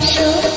show